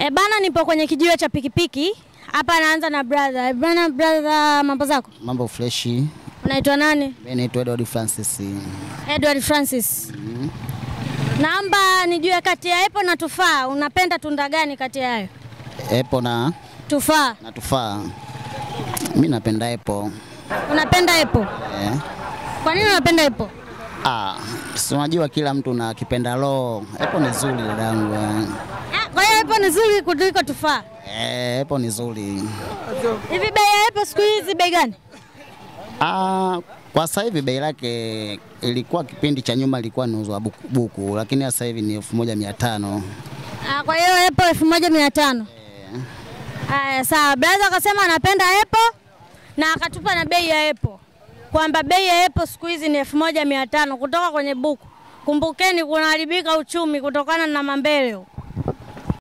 E bana, nipo kwenye kijiwe cha pikipiki hapa, naanza na brother. E bana, brother, mambo zako? Mambo freshi. Unaitwa nani? Mimi naitwa Edward Francis. Edward Francis. Mm. Naomba nijue kati ya epo na tufaa, unapenda tunda gani kati ya hayo? Epo na Tufaa. na tufaa. Mimi napenda epo. Unapenda epo? Eh. Kwa nini unapenda epo? Ah, si unajua kila mtu na roho. Epo ni zuri dadangu. eh. Ah, Kwa hiyo epo ni nzuri kuliko tufaa. Eh, epo ni nzuri. Hivi bei ya epo siku hizi bei gani? Ah, kwa sasa hivi bei lake ilikuwa kipindi cha nyuma ilikuwa inauzwa buku, buku lakini sasa hivi ni elfu moja mia tano. Ah, kwa hiyo epo elfu moja mia tano. Haya, sawa. Brother akasema anapenda epo na akatupa na bei ya epo kwamba bei ya epo siku hizi ni elfu moja mia tano kutoka kwenye buku. Kumbukeni kunaharibika uchumi kutokana na mambele. huko.